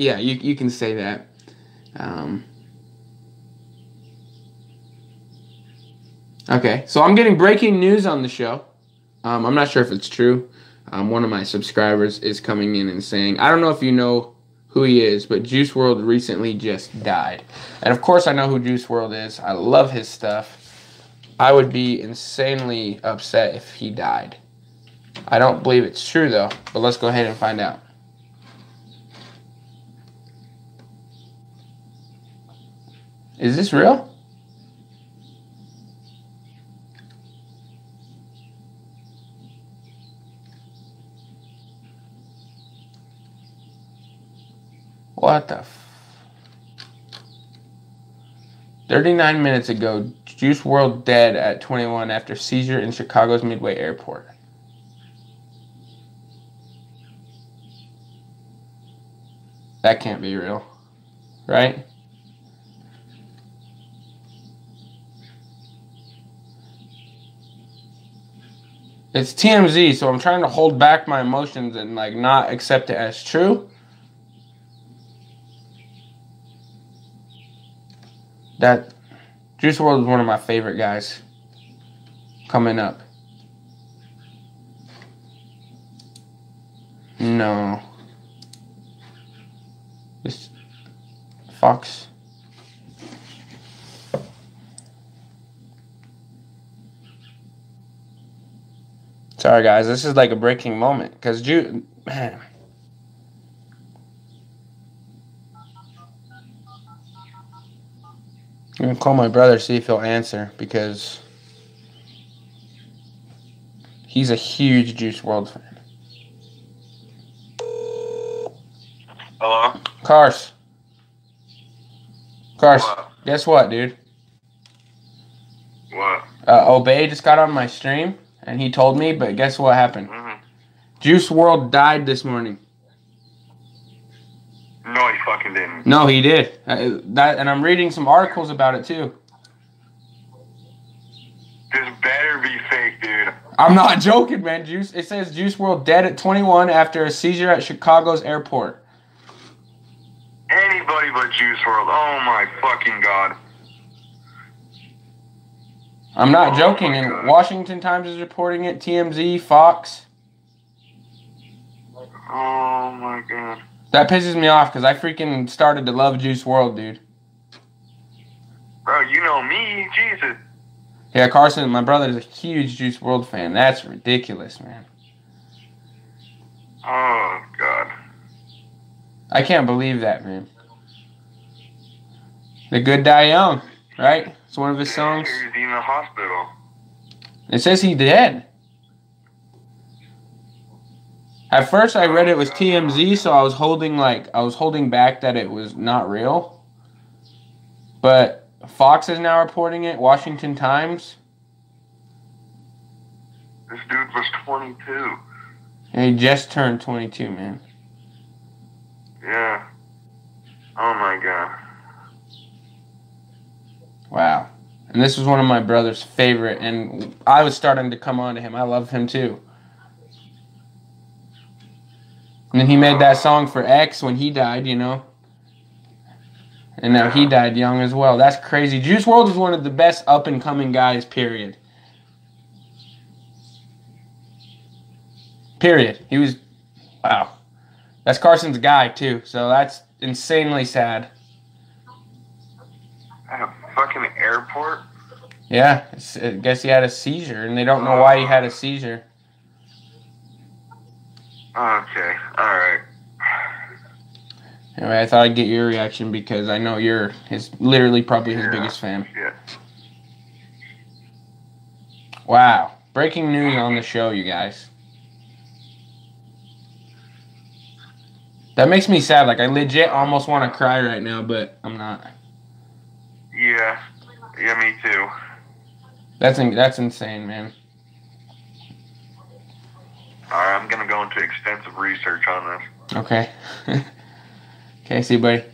yeah, you you can say that. Um, okay, so I'm getting breaking news on the show. Um, I'm not sure if it's true. Um, one of my subscribers is coming in and saying, I don't know if you know who he is, but Juice WRLD recently just died. And of course, I know who Juice WRLD is. I love his stuff. I would be insanely upset if he died. I don't believe it's true though, but let's go ahead and find out. Is this real? What the? F- 39 minutes ago, Juice WRLD dead at 21 after seizure in Chicago's Midway Airport. That can't be real, right? It's TMZ, so I'm trying to hold back my emotions and like not accept it as true. That Juice WRLD is one of my favorite guys coming up. No. This Fox. Sorry guys, this is like a breaking moment because Juice, man. I'm gonna call my brother see if he'll answer because he's a huge Juice WRLD fan. Hello? Cars. Cars. What? Guess what, dude? What? Uh, Obey just got on my stream and he told me, but guess what happened? hmm Juice WRLD died this morning. No, he fucking didn't. No, he did. Uh, that, and I'm reading some articles about it too. This better be fake, dude. I'm not joking, man. Juice. It says Juice WRLD dead at 21 after a seizure at Chicago's airport. Anybody but Juice WRLD. Oh my fucking god. I'm not joking. And Washington Times is reporting it. TMZ, Fox. Oh my god. That pisses me off because I freaking started to love Juice WRLD, dude. Bro, you know me, Jesus. Yeah, Carson, my brother is a huge Juice WRLD fan. That's ridiculous, man. Oh god. I can't believe that, man. The Good Die Young, right? It's one of his songs. He's in the hospital. It says he dead. At first, I read it was TMZ, so I was holding like I was holding back that it was not real. But Fox is now reporting it. Washington Times. This dude was 22. And he just turned 22, man. Yeah. Oh my god. Wow. And this was one of my brother's favorite, and I was starting to come on to him. I love him too. And then he made that song for X when he died, you know. And now he died young as well. That's crazy. Juice WRLD is one of the best up and coming guys, period. Period. He was, wow. That's Carson's guy, too. So that's insanely sad. Fucking airport? Yeah, I guess he had a seizure, and they don't know why he had a seizure. Okay, alright. Anyway, I thought I'd get your reaction because I know you're his, literally probably his Yeah. biggest fan. Yeah. Wow, breaking news on the show, you guys. That makes me sad. Like I legit almost want to cry right now, but I'm not. Yeah. Yeah, me too. That's in, that's insane, man. Alright, I'm gonna go into extensive research on this. Okay. okay, see you, buddy.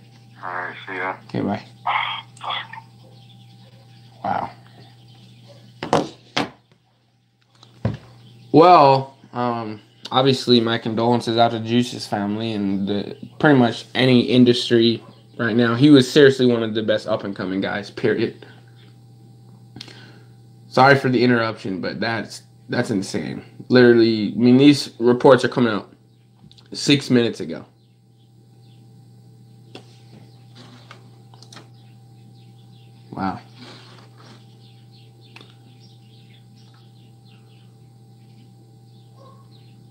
Alright, see ya. Okay, bye. Wow. Well, um, obviously, my condolences out to Juice's family and the, pretty much any industry right now. He was seriously one of the best up and coming guys. Period. Sorry for the interruption, but that's that's insane. Literally, I mean, these reports are coming out six minutes ago. Wow.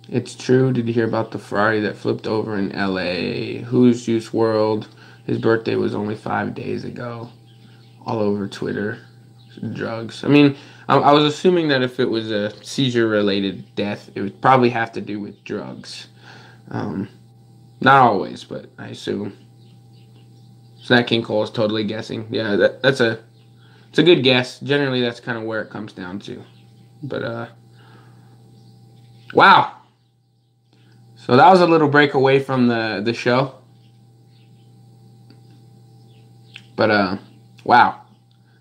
It's true. Did you hear about the Ferrari that flipped over in LA? Who's Juice WRLD? His birthday was only five days ago. All over Twitter. Drugs. I mean, I, I was assuming that if it was a seizure related death, it would probably have to do with drugs. Um, not always, but I assume. Snack King Cole is totally guessing. Yeah, that, that's a it's a good guess. Generally, that's kind of where it comes down to. But uh, wow. So that was a little break away from the the show. But uh, wow,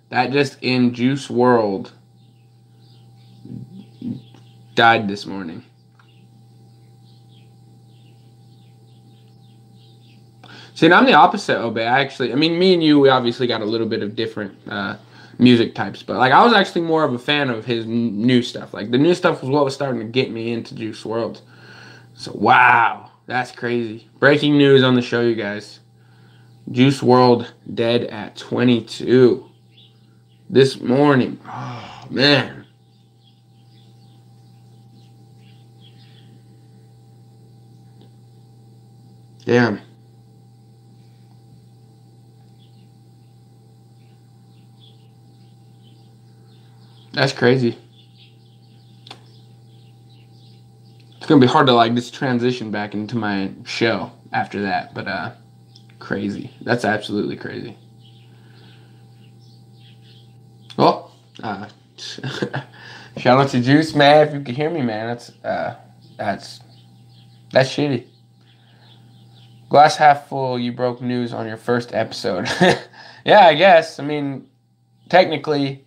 that just in Juice WRLD died this morning. See, and I'm the opposite, Obey. I actually, I mean, me and you, we obviously got a little bit of different uh, music types, but like I was actually more of a fan of his new stuff. Like the new stuff was what was starting to get me into Juice WRLD. So wow, that's crazy. Breaking news on the show, you guys. Juice WRLD dead at 22 this morning. Oh man. Damn. That's crazy. It's gonna be hard to like just transition back into my show after that, but uh crazy. That's absolutely crazy. Well, uh shout out to Juice, man. If you can hear me, man, that's uh that's that's shitty. Glass half full, you broke news on your first episode. yeah, I guess. I mean, technically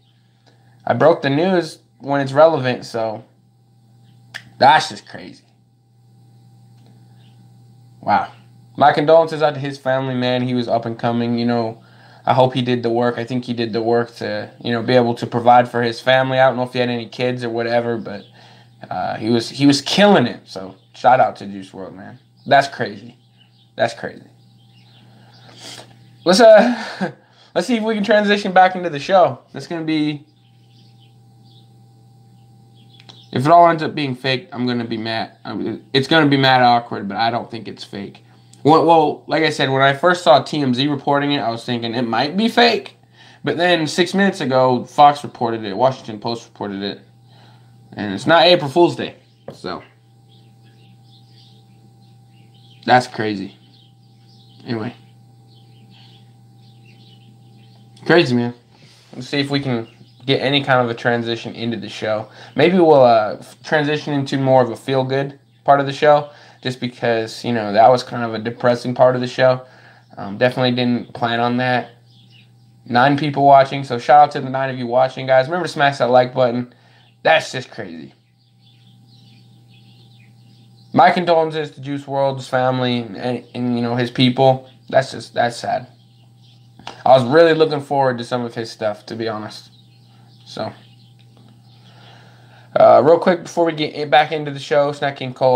I broke the news when it's relevant, so that's just crazy. Wow. My condolences out to his family, man. He was up and coming, you know. I hope he did the work. I think he did the work to, you know, be able to provide for his family. I don't know if he had any kids or whatever, but uh, he was he was killing it. So shout out to Juice WRLD, man. That's crazy. That's crazy. Let's uh let's see if we can transition back into the show. It's gonna be if it all ends up being fake, I'm gonna be mad. it's gonna be mad awkward, but I don't think it's fake. Well, well, like I said, when I first saw TMZ reporting it, I was thinking it might be fake. But then six minutes ago, Fox reported it, Washington Post reported it, and it's not April Fool's Day, so that's crazy. Anyway, crazy man. Let's see if we can get any kind of a transition into the show. Maybe we'll uh, transition into more of a feel good part of the show, just because you know that was kind of a depressing part of the show. Um, definitely didn't plan on that. Nine people watching, so shout out to the nine of you watching, guys. Remember to smash that like button. That's just crazy. My condolences to Juice WRLD's family and, and you know his people. That's just that's sad. I was really looking forward to some of his stuff, to be honest. So, uh, real quick before we get back into the show, Snack King Cole.